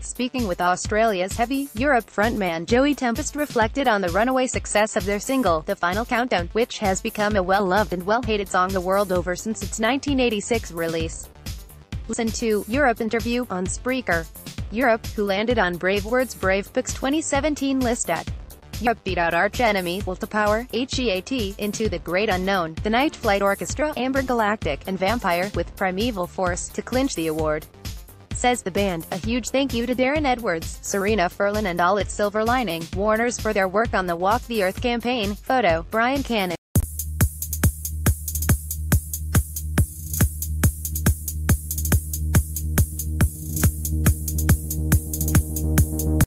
Speaking with Australia's Heavy Europe frontman Joey Tempest reflected on the runaway success of their single, The Final Countdown, which has become a well-loved and well-hated song the world over since its 1986 release. Listen to Europe interview on Spreaker. Europe, who landed on BraveWords Brave Picks 2017 list at Europe beat out arch enemy, Will Power, HEAT, Into the Great Unknown, The Night Flight Orchestra, Amber Galactic, and Vampire, with Primeval Force, to clinch the award. Says the band, a huge thank you to Darren Edwards, Serena Ferlin and all its Silver Lining, Warners for their work on the Walk the Earth campaign, photo, Brian Cannon.